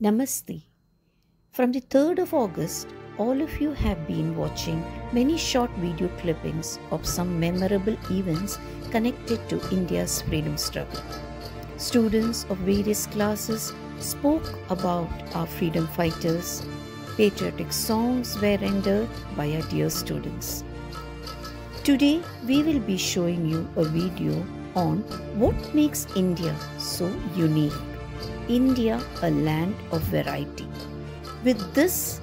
Namaste. From the 3rd of August, all of you have been watching many short video clippings of some memorable events connected to India's freedom struggle. Students of various classes spoke about our freedom fighters. Patriotic songs were rendered by our dear students. Today, we will be showing you a video on what makes India so unique. India, a land of variety. With this,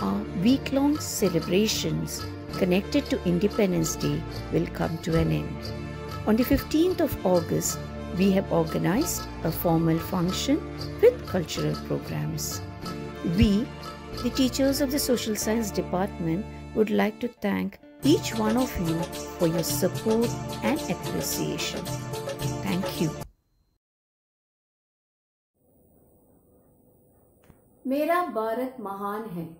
our week long celebrations connected to Independence Day will come to an end. On the 15th of August, we have organized a formal function with cultural programs. We, the teachers of the Social Science Department, would like to thank each one of you for your support and appreciation. Thank you. मेरा भारत महान है।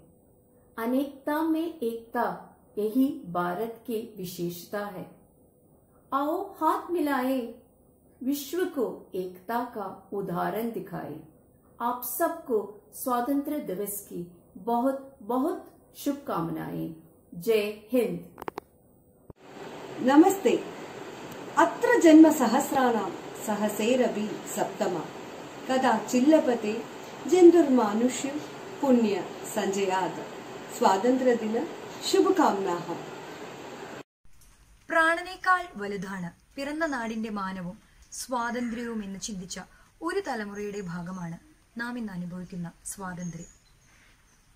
अनेकता में एकता यही भारत की विशेषता है। आओ हाथ मिलाए, विश्व को एकता का उदाहरण दिखाए। आप सबको स्वतंत्र दिवस की बहुत बहुत शुभकामनाएँ। जय हिंद। नमस्ते। अत्र जन्म सहस्राणां सहसेरपि सप्तमा। कदा चिल्लपते ജന്തുർമാനുഷ്യം പുണ്യ സഞ്ജയാദ്. സ്വാതന്ത്ര്യദിന ശുഭകാമനാഹ. പ്രാണനേക്കാൾ വലുതാണ് പിറന്ന നാടിന്റെ മാനവും സ്വാതന്ത്ര്യവും എന്ന് ചിന്തിച്ച ഒരു തലമുറയുടെ ഭാഗമാണ് നാം ഇന്ന് അനുഭവിക്കുന്ന സ്വാതന്ത്ര്യം.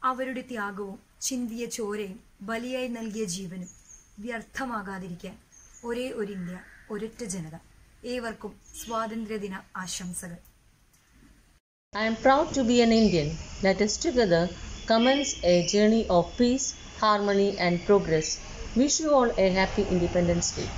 അവരുടെ ത്യാഗവും ചിന്തിയ ചോരയും ബലിയായി നൽകിയ ജീവനും വ്യർത്ഥമാകാതിരിക്കാൻ ഒരേ ഒരു ഇന്ത്യ ഒരൊറ്റ ജനത. ഏവർക്കും സ്വാതന്ത്ര്യദിന ആശംസകൾ. I am proud to be an Indian. Let us together commence a journey of peace, harmony, and progress. Wish you all a happy Independence Day.